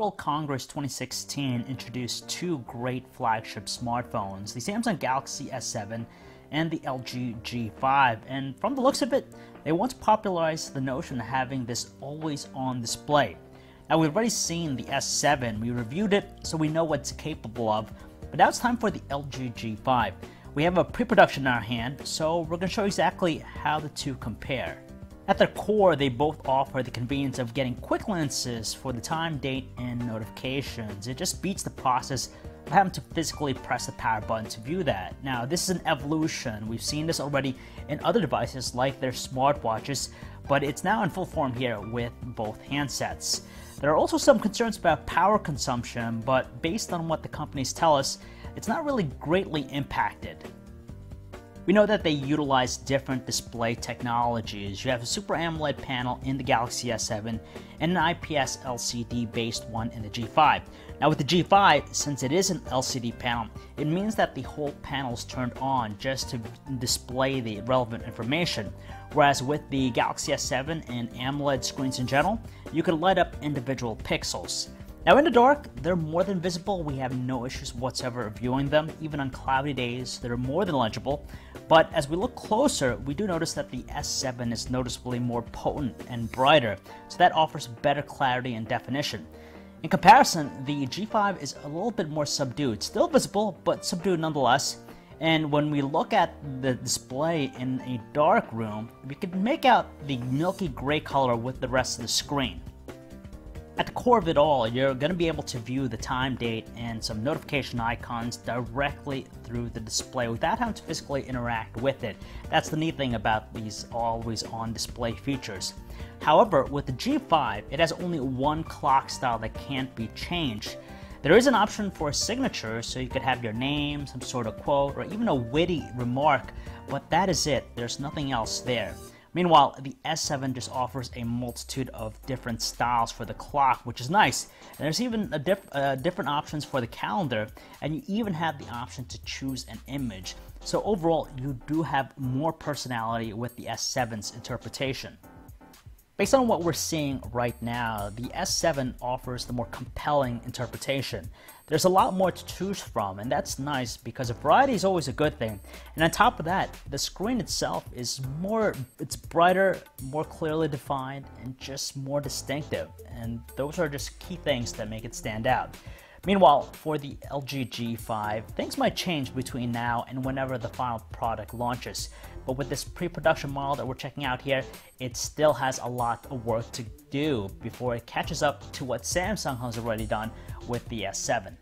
World Congress 2016 introduced two great flagship smartphones, the Samsung Galaxy S7 and the LG G5. And from the looks of it, they want to popularize the notion of having this always on display. Now, we've already seen the S7, we reviewed it, so we know what it's capable of. But now it's time for the LG G5. We have a pre production in our hand, so we're going to show you exactly how the two compare. At their core, they both offer the convenience of getting quick lenses for the time, date, and notifications. It just beats the process of having to physically press the power button to view that. Now, this is an evolution. We've seen this already in other devices like their smartwatches, but it's now in full form here with both handsets. There are also some concerns about power consumption, but based on what the companies tell us, it's not really greatly impacted. We know that they utilize different display technologies. You have a Super AMOLED panel in the Galaxy S7 and an IPS LCD based one in the G5. Now with the G5, since it is an LCD panel, it means that the whole panel is turned on just to display the relevant information. Whereas with the Galaxy S7 and AMOLED screens in general, you can light up individual pixels. Now in the dark, they're more than visible. We have no issues whatsoever viewing them. Even on cloudy days, they're more than legible. But as we look closer, we do notice that the S7 is noticeably more potent and brighter, so that offers better clarity and definition. In comparison, the G5 is a little bit more subdued. Still visible, but subdued nonetheless. And when we look at the display in a dark room, we can make out the milky gray color with the rest of the screen. At the core of it all, you're going to be able to view the time, date, and some notification icons directly through the display without having to physically interact with it. That's the neat thing about these always on display features. However, with the G5, it has only one clock style that can't be changed. There is an option for a signature, so you could have your name, some sort of quote, or even a witty remark, but that is it. There's nothing else there. Meanwhile, the S7 just offers a multitude of different styles for the clock, which is nice. And there's even diff uh, different options for the calendar, and you even have the option to choose an image. So overall, you do have more personality with the S7's interpretation. Based on what we're seeing right now, the S7 offers the more compelling interpretation. There's a lot more to choose from, and that's nice because a variety is always a good thing. And on top of that, the screen itself is more, it's brighter, more clearly defined, and just more distinctive. And those are just key things that make it stand out. Meanwhile, for the LG G5, things might change between now and whenever the final product launches. But with this pre-production model that we're checking out here, it still has a lot of work to do before it catches up to what Samsung has already done with the S7.